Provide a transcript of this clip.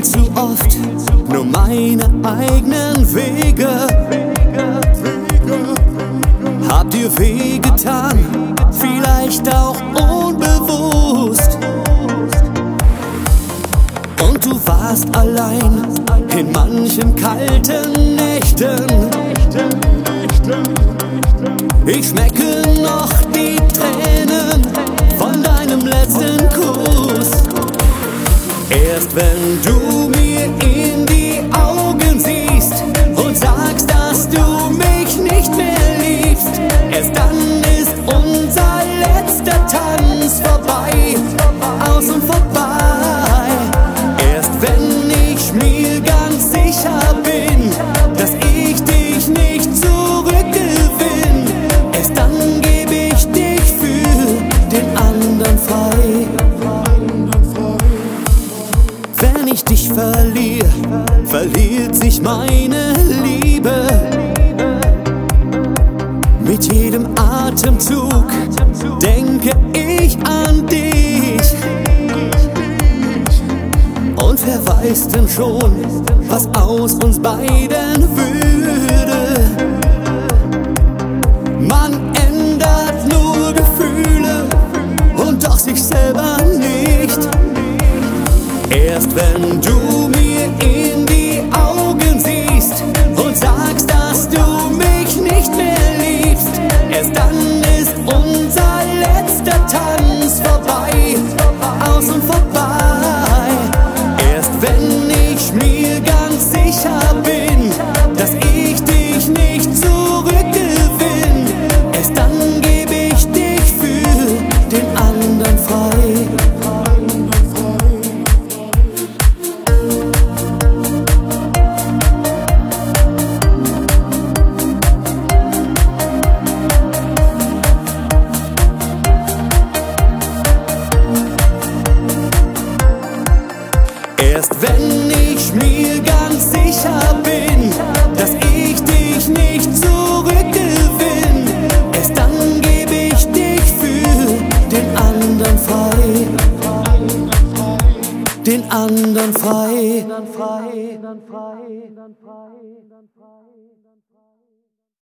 viel zu oft nur meine eigenen Wege. Hab dir wehgetan, vielleicht auch unbewusst. Und du warst allein in manchen kalten Nächten. Ich schmecke noch die Tränen von deinem letzten Kuss. Erst wenn du mir in ich dich verliere, verliert sich meine Liebe. Mit jedem Atemzug denke ich an dich. Und wer weiß denn schon, was aus uns beiden würde? Man ändert nur Gefühle und doch sich selber wenn du mir in Erst wenn ich mir ganz sicher bin, dass ich dich nicht zurückgewinn, erst dann gebe ich dich für den anderen frei. Den anderen frei.